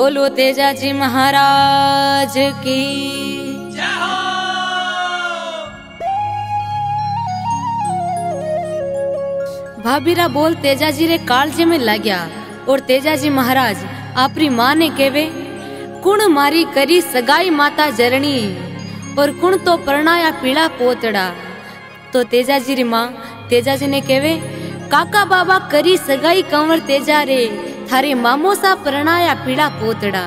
बोलो तेजाजी महाराज की। भाभीरा बोल, तेजाजी रे कालजे में लाग्या। और तेजाजी महाराज, आपरी माँ ने केवे, कुण मारी करी सगाई माता जरणी और कुण तो परणाया पीड़ा पोतड़ा? तो तेजाजी री माँ, तेजाजी ने केवे, काका बाबा करी सगाई कंवर तेजा रे थारे मामो सा परणाया पीड़ा पोतड़ा।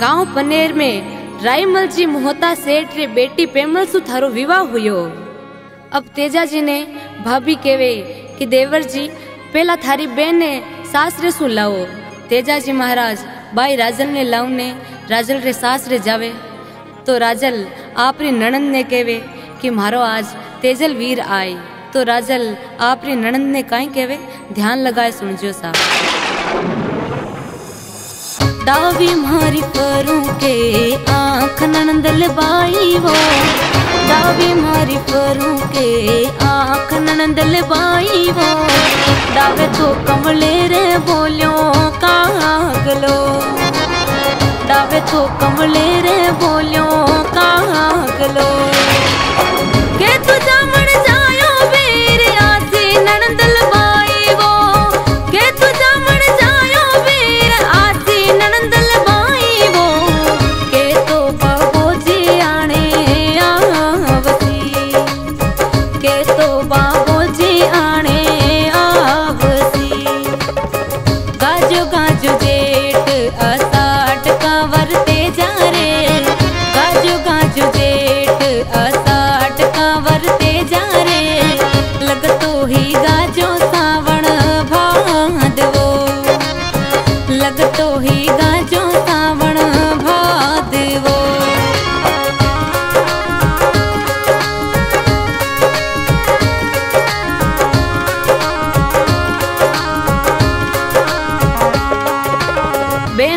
गाँव पनेर में रायमल जी मोहता सेठ रे बेटी पेमल सु थारो विवाह हुयो। अब तेजा जी ने भाभी केवे कि देवर जी पहला थारी बहन ने सासरे सु लाओ। तेजा जी महाराज, बाई राजल ने लाऊ ने, राजल रे सासरे जावे। तो राजल आपरी नणंद ने केवे कि मारो आज तेजल वीर आए। तो राजल आपरी नणंद ने काई केवे? ध्यान लगाए सुनजो सा डावी मारी परू के आँख नंदल बाई वो। डावी मारी परू के आँख नंदल बाई वो। डावे तो कमले रे बोलो कागलो डावे तो कमले रे बोलो कागलो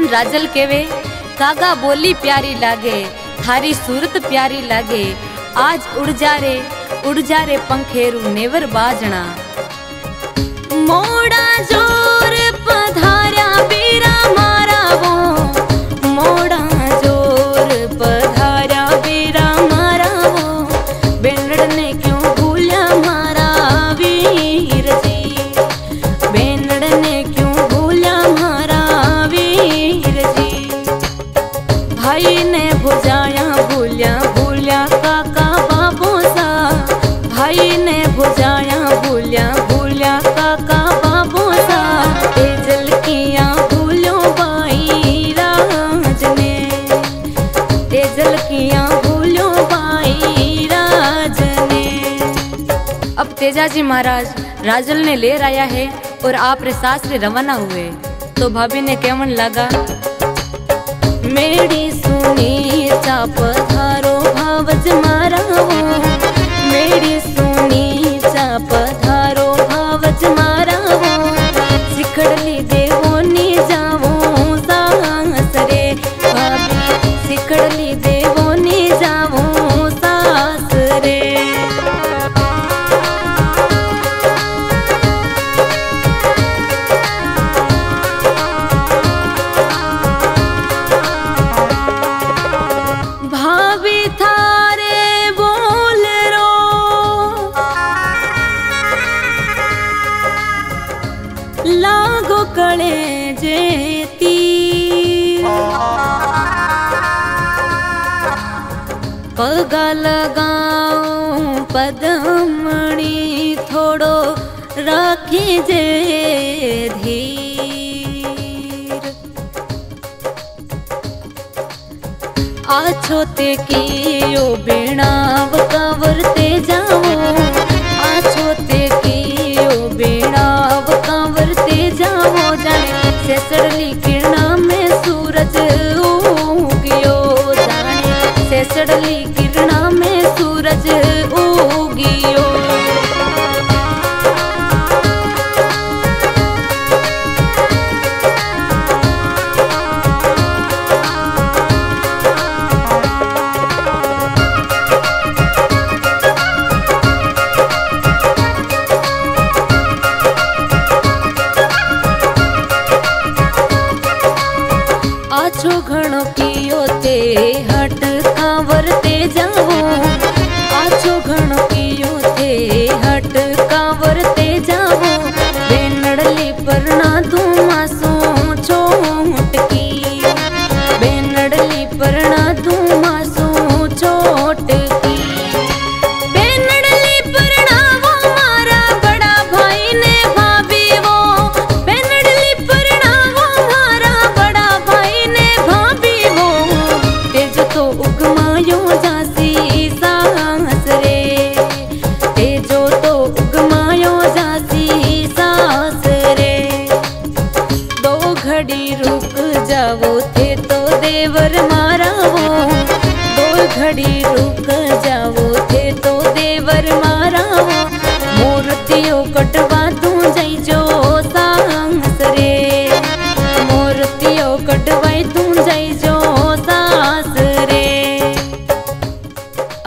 राजल केवे, कागा बोली प्यारी लागे, थारी सूरत प्यारी लागे, आज उड़ जा रे, उड़ जा रे पंखेरू नेवर बाजना। मोड़ा जो तेजाजी महाराज राजल ने ले आया है और आप रे सास रे रवाना हुए। तो भाभी ने केवन लगा? मेरी सुनी चाप धारो भावज लगाऊँ पदमणी थोड़ो राखी जे धीर। आछो ते कियो बेणाव कंवर ते जाओ आछो ते कियो बेणाव कंवर ते जाओ जाने सेसड़ली किरणा में सूरज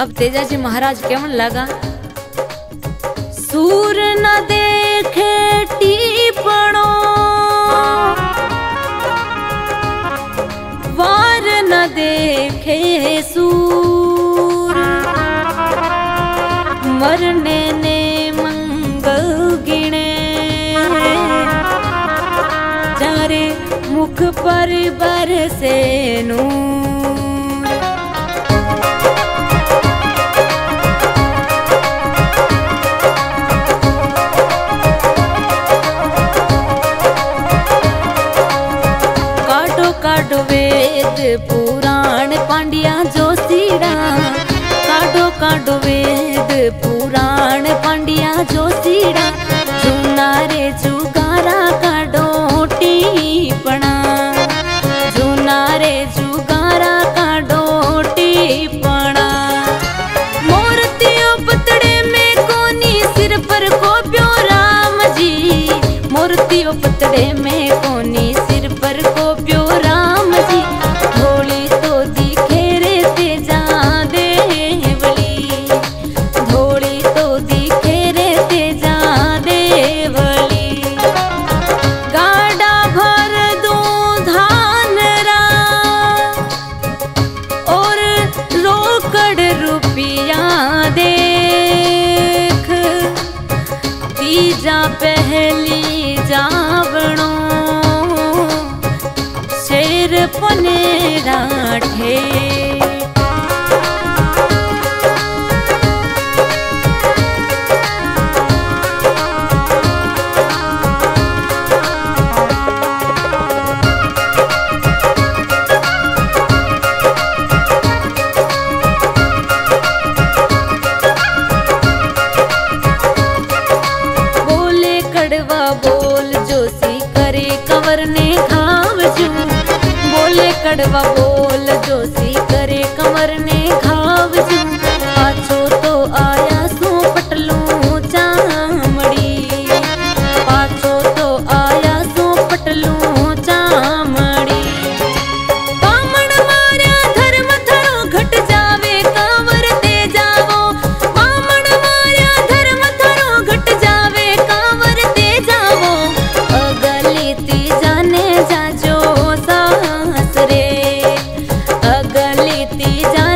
अब तेजा जी महाराज केवन लगा? सूर न देखे टीपणो। वार न देखे सूर। मरने ने मंगल गिणे। जारे मुख पर बरसे नूर। काढो पुराण पांड्या जोशीड़ा जुनारे जुगारा काढो टीपणा जुनारे जुगारा काढो मूर्तियों पतड़े में कोनी सिर पर को प्यो राम जी। मूर्तियों पतड़े में कोनी जा पहली जावणो। शेर पनेरा ठे। quero voltar. बीती जा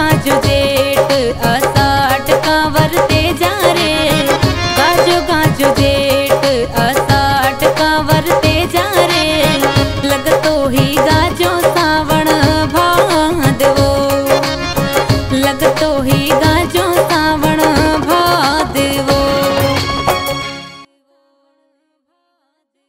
का जो जेठ